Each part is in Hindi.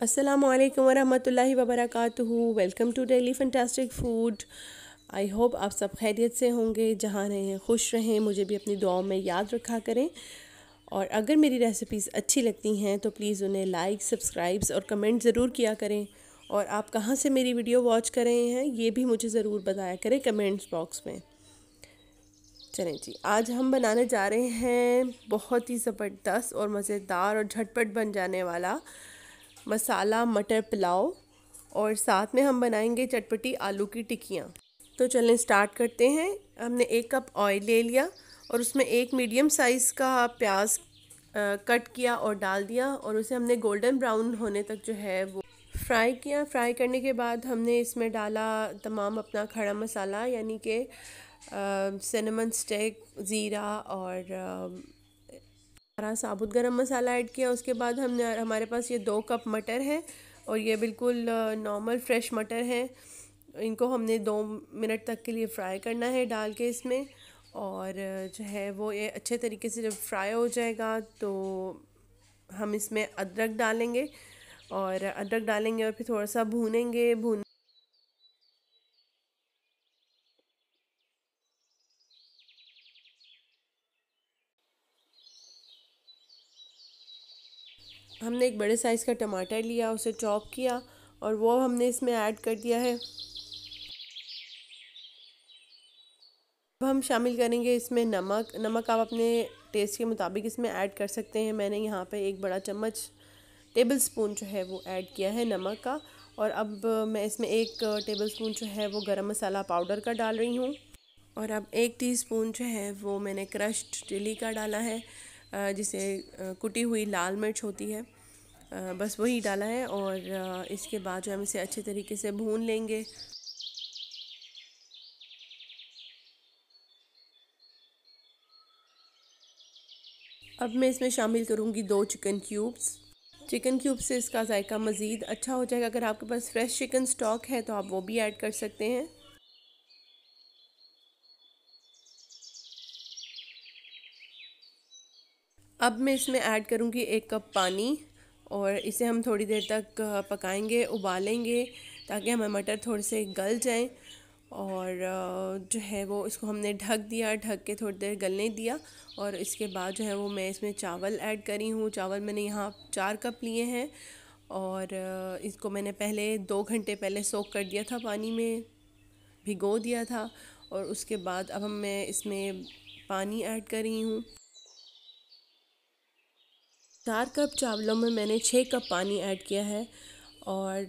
अस्सलाम वालेकुम वरहमतुल्लाहि वबरकातुहू welcome to Daily Fantastic Food I hope आप सब खैरियत से होंगे, जहाँ रहें, खुश रहें, मुझे भी अपनी दुआओं में याद रखा करें। और अगर मेरी रेसिपीज़ अच्छी लगती हैं तो प्लीज़ उन्हें लाइक सब्सक्राइब्स और कमेंट ज़रूर किया करें। और आप कहाँ से मेरी वीडियो वॉच कर रहे हैं, ये भी मुझे ज़रूर बताया करें कमेंट्स बॉक्स में। चलें जी, आज हम बनाने जा रहे हैं बहुत ही ज़बरदस्त और मज़ेदार और झटपट बन जाने वाला मसाला, मटर पुलाव और साथ में हम बनाएँगे चटपटी आलू की टिक्कियाँ। तो चलें स्टार्ट करते हैं। हमने एक कप ऑयल ले लिया और उसमें एक मीडियम साइज़ का प्याज कट किया और डाल दिया और उसे हमने गोल्डन ब्राउन होने तक जो है वो फ्राई किया। फ्राई करने के बाद हमने इसमें डाला तमाम अपना खड़ा मसाला, यानी कि सिनेमन स्टेक ज़ीरा और हरा साबुत गरम मसाला ऐड किया, उसके बाद हमने, हमारे पास ये दो कप मटर है और ये बिल्कुल नॉर्मल फ्रेश मटर हैं। इनको हमने दो मिनट तक के लिए फ्राई करना है डाल के इसमें और जो है वो ये अच्छे तरीके से जब फ्राई हो जाएगा तो हम इसमें अदरक डालेंगे और अदरक डालेंगे और फिर थोड़ा सा भूनेंगे, भून हमने एक बड़े साइज़ का टमाटर लिया, उसे चॉप किया और वो हमने इसमें ऐड कर दिया है। अब हम शामिल करेंगे इसमें नमक। नमक आप अपने टेस्ट के मुताबिक इसमें ऐड कर सकते हैं। मैंने यहाँ पे एक बड़ा चम्मच टेबल स्पून जो है वो ऐड किया है नमक का और अब मैं इसमें एक टेबल स्पून जो है वो गरम मसाला पाउडर का डाल रही हूँ और अब एक टीस्पून जो है वो मैंने क्रश्ड चिली का डाला है। जिसे कुटी हुई लाल मिर्च होती है। बस वही डाला है और इसके बाद जो हम इसे अच्छे तरीके से भून लेंगे। अब मैं इसमें शामिल करूँगी दो चिकन क्यूब्स। चिकन क्यूब से इसका जायका मज़ीद अच्छा हो जाएगा। अगर आपके पास फ्रेश चिकन स्टॉक है तो आप वो भी ऐड कर सकते हैं। अब मैं इसमें ऐड करूँगी एक कप पानी और इसे हम थोड़ी देर तक पकाएँगे, उबालेंगे ताकि हमारे मटर थोड़े से गल जाएँ और जो है वो इसको हमने ढक दिया, ढक के थोड़ी देर गलने दिया और इसके बाद जो है वो मैं इसमें चावल ऐड करी हूँ। चावल मैंने यहाँ चार कप लिए हैं और इसको मैंने पहले दो घंटे पहले सोख कर दिया था पानी में, भिगो दिया था और उसके बाद अब हम मैं इसमें पानी ऐड कर रही हूँ। चार कप चावलों में मैंने छः कप पानी ऐड किया है और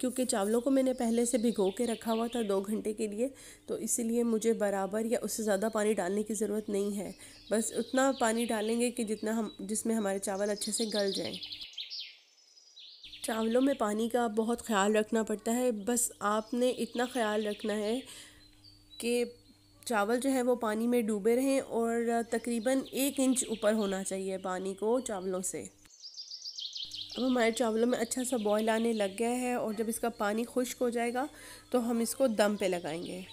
क्योंकि चावलों को मैंने पहले से भिगो के रखा हुआ था दो घंटे के लिए तो इसीलिए मुझे बराबर या उससे ज़्यादा पानी डालने की ज़रूरत नहीं है। बस उतना पानी डालेंगे कि जितना हम, जिसमें हमारे चावल अच्छे से गल जाएँ। चावलों में पानी का बहुत ख्याल रखना पड़ता है। बस आपने इतना ख्याल रखना है कि चावल जो है वो पानी में डूबे रहें और तकरीबन एक इंच ऊपर होना चाहिए पानी को चावलों से। अब हमारे चावलों में अच्छा सा बॉयल आने लग गया है और जब इसका पानी खुश्क हो जाएगा तो हम इसको दम पे लगाएँगे।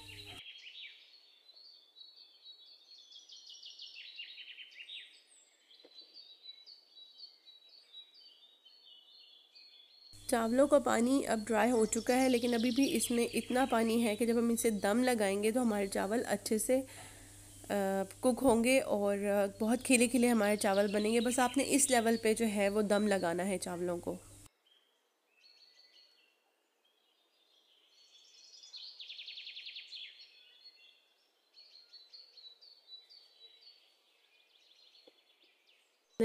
चावलों का पानी अब ड्राई हो चुका है, लेकिन अभी भी इसमें इतना पानी है कि जब हम इसे दम लगाएँगे तो हमारे चावल अच्छे से कुक होंगे और बहुत खिले खिले हमारे चावल बनेंगे। बस आपने इस लेवल पे जो है वो दम लगाना है चावलों को।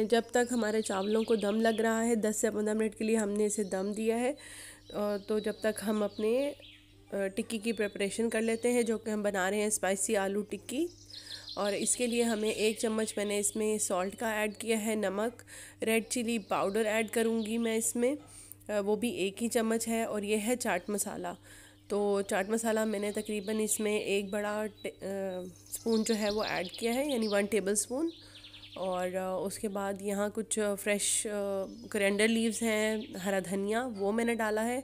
जब तक हमारे चावलों को दम लग रहा है, दस से पंद्रह मिनट के लिए हमने इसे दम दिया है तो जब तक हम अपने टिक्की की प्रिपरेशन कर लेते हैं, जो कि हम बना रहे हैं स्पाइसी आलू टिक्की, और इसके लिए हमें एक चम्मच मैंने इसमें सॉल्ट का ऐड किया है, नमक रेड चिली पाउडर ऐड करूँगी मैं इसमें वो भी एक ही चम्मच है, और ये है चाट मसाला। तो चाट मसाला मैंने तकरीबन इसमें एक बड़ा स्पून जो है वो ऐड किया है, यानी वन टेबल स्पून और उसके बाद यहाँ कुछ फ्रेश करेंडर लीव्स हैं, हरा धनिया, वो मैंने डाला है।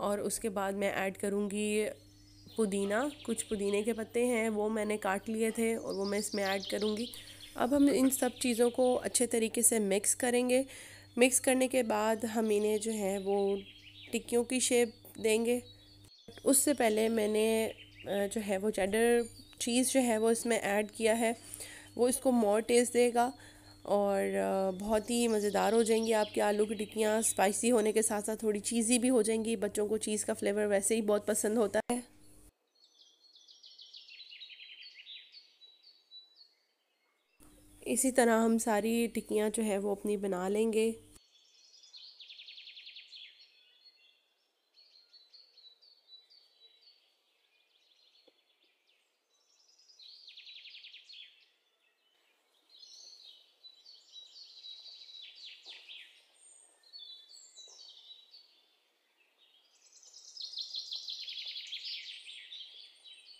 और उसके बाद मैं ऐड करूँगी पुदीना, कुछ पुदीने के पत्ते हैं, वो मैंने काट लिए थे और वो मैं इसमें ऐड करूँगी। अब हम इन सब चीज़ों को अच्छे तरीके से मिक्स करेंगे। मिक्स करने के बाद हम इन्हें जो है, वो टिक्कियों की शेप देंगे। उससे पहले मैंने जो है वो चेडर चीज़ जो है वो इसमें ऐड किया है। वो इसको मोर टेस्ट देगा और बहुत ही मज़ेदार हो जाएँगी आपके आलू की टिक्कियाँ। स्पाइसी होने के साथ साथ थोड़ी चीज़ी भी हो जाएँगी। बच्चों को चीज़ का फ्लेवर वैसे ही बहुत पसंद होता है। इसी तरह हम सारी टिक्कियाँ जो है वो अपनी बना लेंगे।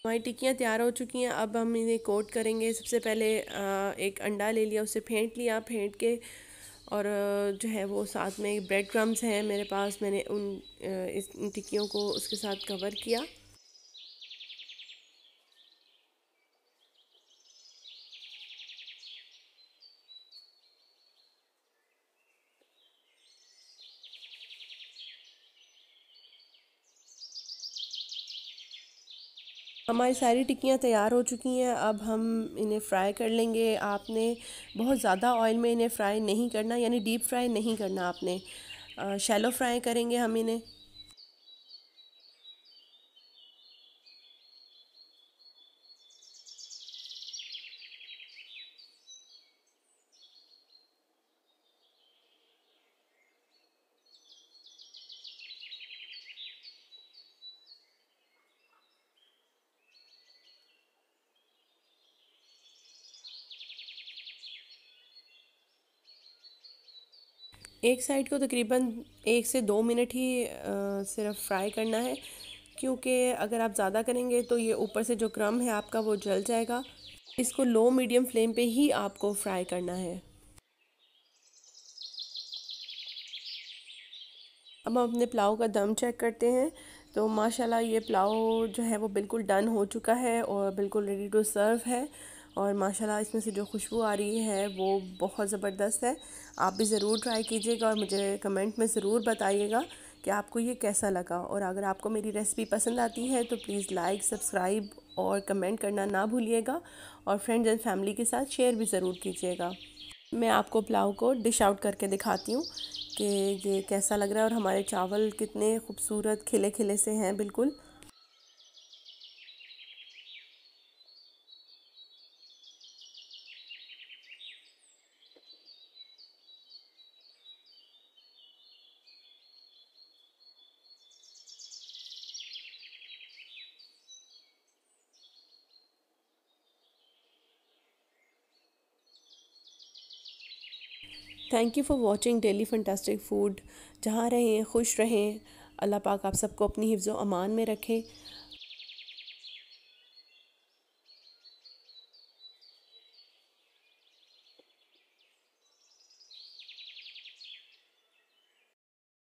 हमारी टिक्कियाँ तैयार हो चुकी हैं। अब हम इन्हें कोट करेंगे। सबसे पहले एक अंडा ले लिया, उसे फेंट लिया, फेंट के और जो है वो साथ में ब्रेड क्रम्स हैं मेरे पास। मैंने उन इस टिक्कियों को उसके साथ कवर किया। हमारी सारी टिक्कियाँ तैयार हो चुकी हैं। अब हम इन्हें फ्राई कर लेंगे। आपने बहुत ज़्यादा ऑयल में इन्हें फ्राई नहीं करना, यानी डीप फ्राई नहीं करना आपने। शैलो फ्राई करेंगे हम इन्हें। एक साइड को तकरीबन एक से दो मिनट ही सिर्फ़ फ्राई करना है, क्योंकि अगर आप ज़्यादा करेंगे तो ये ऊपर से जो क्रम है आपका वो जल जाएगा। इसको लो मीडियम फ्लेम पे ही आपको फ्राई करना है। अब हम अपने पुलाव का दम चेक करते हैं। तो माशाल्लाह ये पुलाव जो है वो बिल्कुल डन हो चुका है और बिल्कुल रेडी टू सर्व है। और माशाल्लाह इसमें से जो खुशबू आ रही है, वो बहुत ज़बरदस्त है। आप भी ज़रूर ट्राई कीजिएगा और मुझे कमेंट में ज़रूर बताइएगा कि आपको ये कैसा लगा। और अगर आपको मेरी रेसिपी पसंद आती है तो प्लीज़ लाइक सब्सक्राइब और कमेंट करना ना भूलिएगा। और फ्रेंड्स एंड फैमिली के साथ शेयर भी ज़रूर कीजिएगा। मैं आपको पुलाव को डिश आउट करके दिखाती हूँ कि ये कैसा लग रहा है और हमारे चावल कितने खूबसूरत खिले खिले से हैं, बिल्कुल। Thank you for watching Daily Fantastic Food जहाँ रहें, खुश रहें। अल्लाह पाक आप सबको अपनी हिफ्ज़ अमान में रखें।